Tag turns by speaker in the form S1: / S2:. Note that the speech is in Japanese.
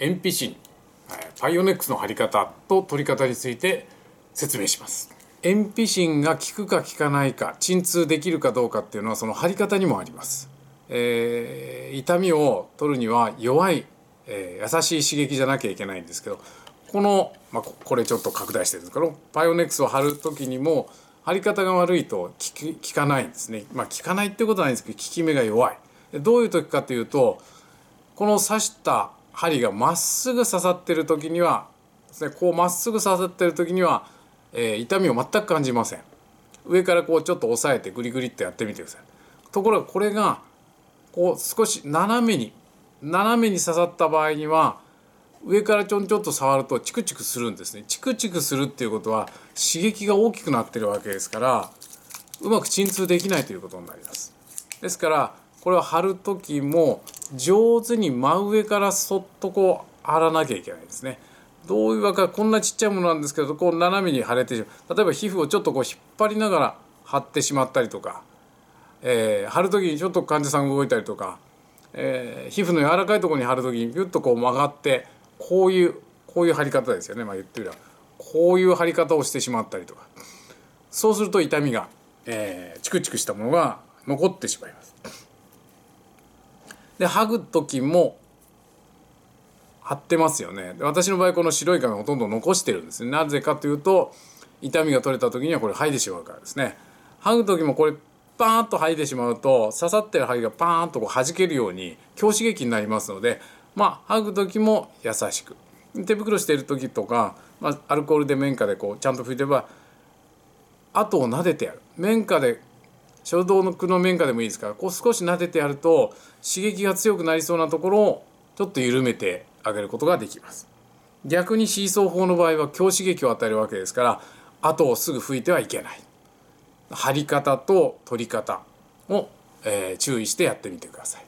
S1: 鉛筆芯パイオネックスの貼り方と取り方について説明します。鉛筆芯が効くか効かないか鎮痛できるかどうかっていうのはその貼り方にもあります、えー、痛みを取るには弱い、えー、優しい刺激じゃなきゃいけないんですけどこの、まあ、これちょっと拡大してるんですけどパイオネックスを貼る時にも貼り方が悪いと効かないんですね。まあ効かないってことはないんですけど効き目が弱い。どういう時かというとこの刺した針がまっすぐ刺さってる時にはですねこうまっすぐ刺さってる時には、えー、痛みを全く感じません。上からこうちょっと押さえてグリグリってやってみてください。ところがこれがこう少し斜めに斜めに刺さった場合には上からちょんちょっと触るとチクチクするんですね。チクチクするっていうことは刺激が大きくなってるわけですからうまく鎮痛できないということになります。ですからこれを貼る時も上手に真上からそっとこう貼らなきゃいけないですね。どういうわけかこんなちっちゃいものなんですけどこう斜めに腫れてしまう例えば皮膚をちょっとこう引っ張りながら貼ってしまったりとか、えー、貼る時にちょっと患者さんが動いたりとか、えー、皮膚の柔らかいところに貼る時にピュッとこう曲がってこういうこういう貼り方ですよねまあ言ってみればこういう貼り方をしてしまったりとかそうすると痛みが、えー、チクチクしたものが残ってしまいます。で剥ぐ時も貼ってますよね。で私の場合この白い紙ほとんど残してるんですね。なぜかというと痛みが取れた時にはこれ剥いでしまうからですね。剥ぐ時もこれパーンと剥いでしまうと刺さってる針がパーンとこう弾けるように強刺激になりますのでまあ剥ぐ時も優しく。手袋してる時とか、まあ、アルコールで綿花でこうちゃんと拭いてれば後を撫でてやる。綿花で衝動のの面下でもいいですか？らこう少し撫でてやると刺激が強くなりそうなところをちょっと緩めてあげることができます。逆にシーソー法の場合は強刺激を与えるわけですから後をすぐ拭いてはいけない。貼り方と取り方を、えー、注意してやってみてください。